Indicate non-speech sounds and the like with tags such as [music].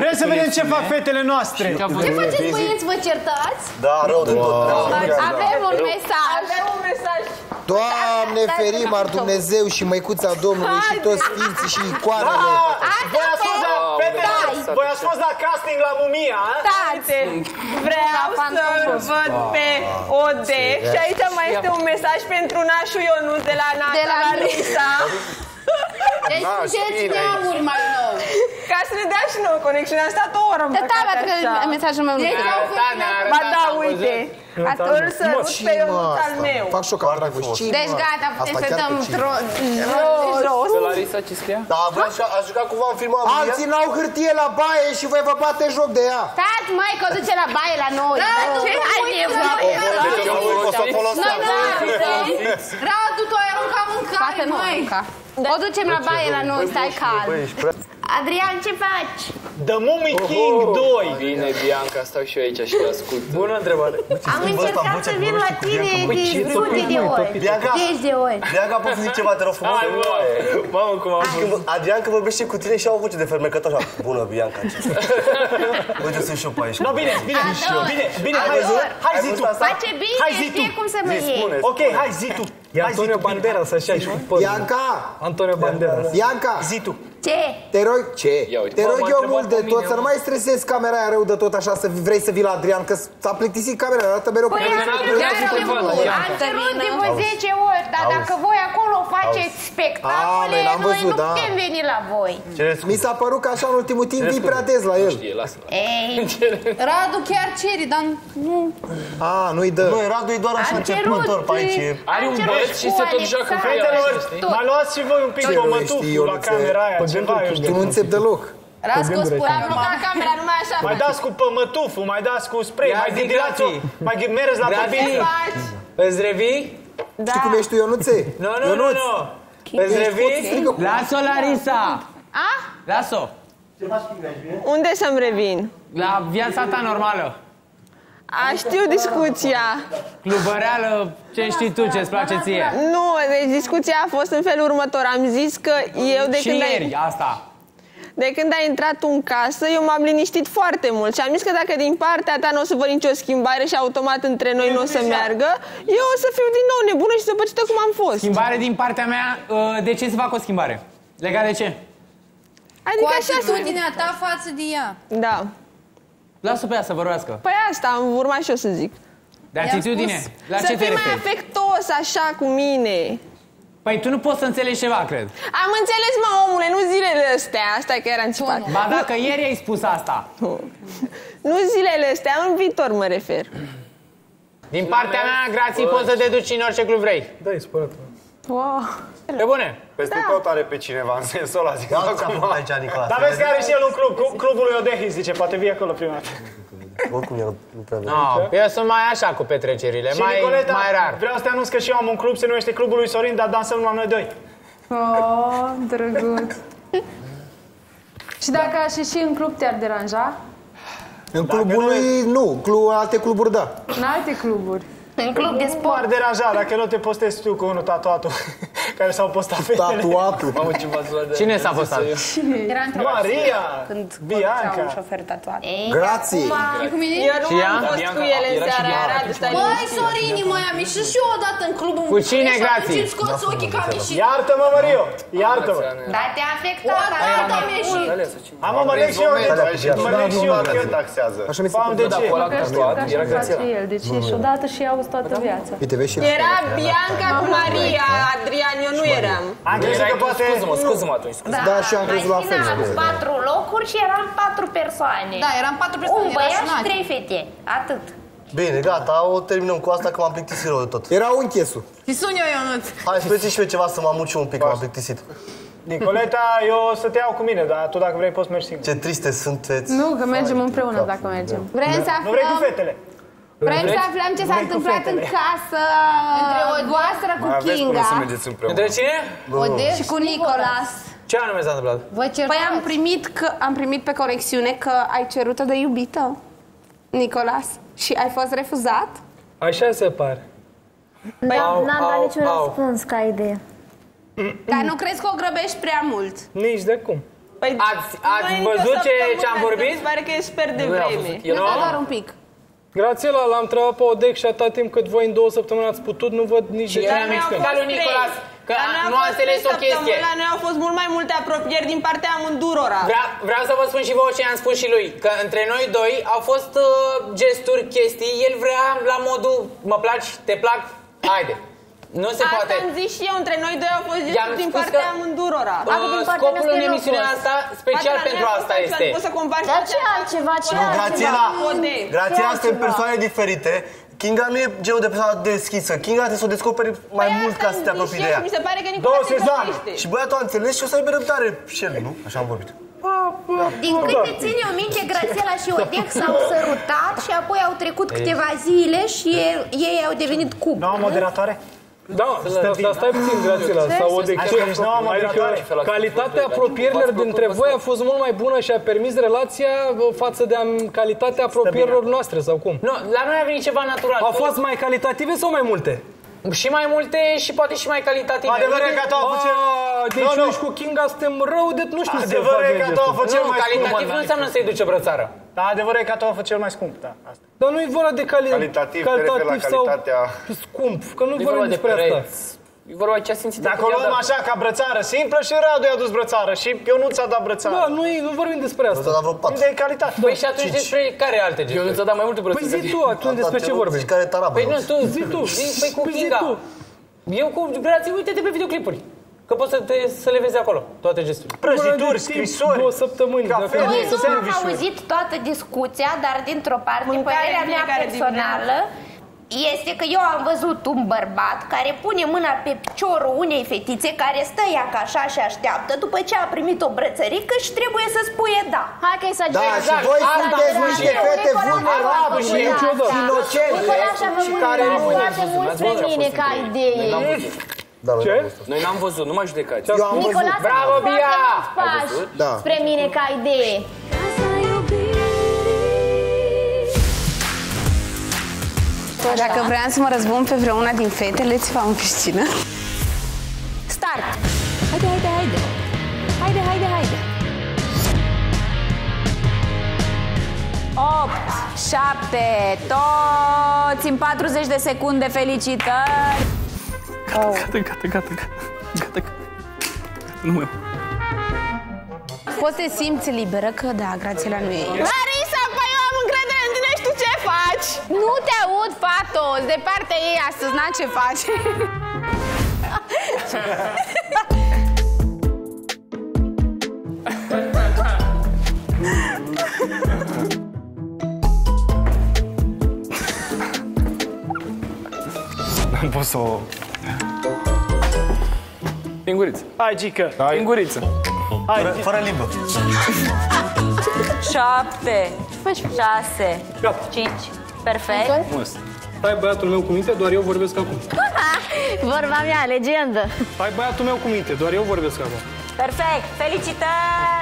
Vreți să vedem ce fac fetele noastre? Ce faceți băieți, vă certați? Da, rău de tot. Avem un mesaj. Avem un mesaj. Doamne, ferim ar Dumnezeu și Măicuța Domnului și toți sfinții și icoanele. Voi ați fost la, fetele, voi ați fost la casting la Mumia, a? Uite, vreau să-l văd pe OD și aici mai este un mesaj pentru nașul Ionuț de la Nata De la Larisa. Deci sunteți neamuri mai nou. Ca să ne dea și nouă conexiune. A stat o oră Da, îmbrăcat da, pentru că așa. mesajul meu nu Deci e. au fost Ba da, uite. Atunci să Mă, rup și pe mă Ionuț al asta. meu. Fac șoc, Dragoș. ci, Deci mă. gata, putem Asta să chiar dăm pe cine? tro... Jos. Pe Larisa ce scria? Da, vreau și a jucat cumva în filmul Amelia? Alții n-au hârtie la baie și voi vă bate joc de ea. Stați, mai că o duce la baie la noi. ce? Hai, nebun. Deci eu o să o foloseam. Radu, tu ai aruncat mâncare, Fată nu măi. Arunca. O ducem la baie la noi, stai calm. Adrian, ce faci? The Mummy King 2. Bine, Bianca, stau și eu aici și le ascult. Bună întrebare. Am încercat să vin la tine de sute de ori. Bianca, Zeci de ori. Bianca, poți să zic ceva, te rog frumos? Hai, bă! Mamă, cum am Când Adrian când vorbește cu tine și au o voce de fermecător așa. Bună, Bianca, ce Uite, [laughs] sunt și eu pe aici. No, bine, bine, Ador. bine, bine, hai, Ador. hai Ai zi văzut tu. asta? Face bine, Hai, zi știe tu. cum să mă Zi, iei. spune. Ok, hai, zi tu. E Hai, zi Antonio tu. Banderas, așa, și cu părul. Bianca, Antonio Banderas. Bianca, Zi tu. Ce? te rog, ce? Ia uite. Te M-a rog mai eu întrebat mult de pe tot mine, să nu mă. mai stresezi camera aia rău de tot așa să vrei să vii la Adrian, că s-a plictisit camera, arată mereu cu Păi am n-am cerut vrea să te de fac, mult, Bianca. am cerut de vă 10 ori, dar dacă voi acolo faceți spectacole, A, noi l-am noi văzut, nu da. putem veni la voi. Mi s-a părut că așa în ultimul timp vii prea des la el. Știe, lasă Ei, [laughs] Radu chiar ceri, dar nu... A, nu-i dă. Nu, Radu e doar așa am începător cerut... pe aici. e- Are am un cerut băț și se tot cu joacă cu ea, Fetelor, știi? mai luați și voi un pic Ce de vrei, mătuful știi, la Ionuțe? camera aia, Pe ceva, eu gânduri știu. Tu nu înțepi deloc. Rasco spune Am blocat camera, numai așa. Mai dați cu pămătuful, mai dați cu spray, Ia mai zi, gândilați o, grații. mai ghi- mereți la Grații. păbit. Faci? Îți revii? Știi cum ești tu, Ionuțe? Nu, nu, nu, nu. Îți revii? Lasă-o, Larisa! A? Lasă-o! Unde să-mi revin? La viața ta normală. A, știu discuția. Clubăreală, ce știi tu, ce-ți place ție? Nu, deci discuția a fost în felul următor. Am zis că eu de Și când, ieri, ai, asta. De când ai intrat tu în casă, eu m-am liniștit foarte mult și am zis că dacă din partea ta nu o să văd nicio schimbare și automat între noi nu o să meargă, eu o să fiu din nou nebună și zăpăcită cum am fost. Schimbare din partea mea, uh, de ce să fac o schimbare? Legat de ce? Cu Adică așa să... atitudinea ta față de ea. Da. Lasă pe ea să vorbească. Păi asta am urmat și eu să zic. De atitudine, la să ce te fii mai referi? afectos așa cu mine. Păi tu nu poți să înțelegi ceva, cred. Am înțeles, mă, omule, nu zilele astea. Asta e că era anticipat. Ba dacă ieri ai spus asta. Nu zilele astea, în viitor mă refer. Din partea mea, grații, poți să te duci în orice club vrei. Da, e spărat. Wow. Pe bune? Peste tot are pe cineva în sensul ăla, zic. Da, ți-a făcut aici, Nicolae. Dar vezi că are și el un club, cu- clubul lui Odehi, zice, poate vii acolo prima dată. Oricum el nu prea vede. No, eu sunt mai așa cu petrecerile, Și mai, Nicoleta, mai rar. vreau să te anunț că și eu am un club, se numește Clubul lui Sorin, dar dansăm numai noi doi. Oh, drăguț. Și dacă aș ieși în club, te-ar deranja? În clubul lui, nu. Club, alte cluburi, da. În alte cluburi. În club de Nu sport. m-ar deranja dacă nu te postezi tu cu unul tatuatul care s-au postat fetele. Tatuatul. Mamă, ce v-ați luat de... Cine s-a postat? Era într-o Maria, când Bianca. un șofer tatuat. Ei, Grații. Cu mine? Eu nu Și ea? am fost Bianca, cu ele în era și seara aia, Bianca. Radu, stai Băi, liniștit. Sorini, mai am ieșit și eu odată în clubul Cu cine, și grații? atunci îmi scoți ochii ca am ieșit. Iartă-mă, Mario, iartă-mă. Dar te-a afectat, Odată asta. am ieșit. Am mă, mă leg și eu, mă leg și eu, Te că taxează. Așa mi se Pam, pare. de Da, ce? cu ăla tatuat, Așa era face el, deci ești odată și auzi toată viața. Uite, vezi și Era Bianca cu Maria, Adrian, eu nu eram. Am crezut că poate... Scuză-mă, scuză-mă atunci, scuză Da, și eu am crezut la fel. Mai țineam patru locuri și eram patru persoane. Da, eram patru persoane, Un era băiat și sunat. trei fete. Atât. Bine, gata, o terminăm cu asta că m-am plictisit rău de tot. Era unchesul. Și sun eu, Ionuț. Hai, spuneți și eu ceva să mă amuci un pic, că m-am plictisit. Nicoleta, eu o să te iau cu mine, dar tu dacă vrei poți mergi singur. Ce triste sunteți. Nu, că mergem împreună dacă mergem. Vrem să Nu vrei cu aflăm, fetele? Vrem să aflăm ce s-a Vrei cu întâmplat în fetele. casă voastră cu Kinga Între cine? și cu Nicolas. Ce anume s-a întâmplat? Vă Păi am certați. primit, că, am primit pe conexiune că ai cerut-o de iubită, Nicolas, și ai fost refuzat? Așa se pare. Păi, Au, n-am dat au, niciun au. răspuns ca idee. Dar nu crezi că o grăbești prea mult? Nici de cum. Păi, Ați, ați noi nicio văzut ce, săptămână, ce am vorbit? Mi se pare că e super de Nu am vreme. văzut. Eu Nu, nu dar am. doar un pic. Grațiela, l-am întrebat pe Odec și atâta timp cât voi în două săptămâni ați putut, nu văd nici de Și ce eu nu am mișcăm. explicat lui trei. Nicolas că Dar noi am nu a fost înțeles trei o chestie. săptămâni, La noi au fost mult mai multe apropieri din partea amândurora. Vreau, vreau să vă spun și vouă ce am spus și lui, că între noi doi au fost uh, gesturi, chestii, el vrea la modul, mă placi, te plac, haide. Nu se Asta poate. am zis și eu, între noi doi au fost I-am gesturi din spus partea că- amândurora. Uh, scopul în emisiunea asta, special Poate la pentru noi a asta fost altceva, este. Nu poți să compari Dar toate ce altceva, ce Nu, altceva? Grațiela, Ode. Grațiela Ce suntem altceva? persoane diferite. Kinga nu e genul de persoană deschisă. Kinga trebuie să o descoperi mai Păi mult asta ca am să te zis apropii și de eu ea. și Mi se pare că Nicola Două se sezoane. găsește. Și băiatul a înțeles și o să aibă răbdare și el, nu? Așa am vorbit. Din câte țin eu minte, Grațiela și Odec s-au sărutat și apoi au trecut câteva zile și el- ei au devenit cub. Noua moderatoare? Da, stai, dar stai puțin, Grațiela, sau Odec. Adică ești noua moderatoare. Adică calitatea apropierilor dintre voi a fost mult mai bună și a permis relația față de am- calitatea apropierilor noastre, sau cum? Nu, la noi a venit ceva natural. Au fost mai calitative sau mai multe? și mai multe și poate și mai calitative. Adevărul e că tu a făcut cel... Ah, deci Nu, nu. noi și cu Kinga suntem rău de nu știu ce Adevărul e că tu a făcut cel Nu, mai calitativ scump. nu înseamnă să-i duce brățară. Da, adevărul e că tu a făcut cel mai scump, da. Asta. Dar nu e vorba de cali- Calitativ, te referi la sau calitatea- scump, că nu Nu e vorba vorbim de despre asta. pereți. E vorba de ce a simțit. Dacă o luăm așa ca brățară simplă și Radu i-a dus brățară și eu nu ți-a dat brățară. Da, nu, e- nu vorbim despre O asta. să da vreo patru. De calitate. Păi și atunci despre care alte Eu gesturi? nu ți-a dat mai multe Păi brățări. zi tu atunci despre ce vorbim. Zici care tarabă. Păi nu, tu, Zi tu. Zi, păi cu Păi zi Kinga. tu. Eu cu grații, uite-te pe videoclipuri. Că poți să, te, să le vezi acolo, toate gesturile. Prăjituri, Timp, scrisori. Două săptămâni. cafea. dacă- Noi nu am serviciuri. auzit toată discuția, dar dintr-o parte, Mâncare părerea în mea fiecare personală este că eu am văzut un bărbat care pune mâna pe piciorul unei fetițe care stă ea ca așa și așteaptă după ce a primit o brățărică și trebuie să spuie da. Da, Hai că exagerezi. și voi asta sunteți am niște eu. fete Nicola, vulnerabile, niciodată. inocente. Nicolaș a făcut care nu foarte mult spre mine ca idee. Da, noi Ce? n-am văzut. Noi n-am văzut, nu mai judecați. Eu am văzut. Nicolae a Bravo, făcut Bia! foarte mulți pași Da. spre mine ca idee. Dacă vreau să mă răzbun pe vreuna din fete, le țiva în piscină. Start! Haide, haide, haide! Haide, haide, haide! 8, 7, toți în 40 de secunde, felicitări! Gata, gata, gata, gata. Gata, gata. Nu mai Poți să te simți liberă că da, Grațiela nu e aici. Larisa, păi eu am încredere în tine și tu ce faci? Nu te aud, Patos! De partea ei astăzi, n ce faci. Am pus o... Pinguriță. Hai, Gică. Pinguriță. Fără, fără limbă. 7, 6, 5, perfect. Must. Stai băiatul meu cu minte, doar eu vorbesc acum. [laughs] Vorba mea, legendă! Stai băiatul meu cu minte, doar eu vorbesc acum. Perfect, felicitări!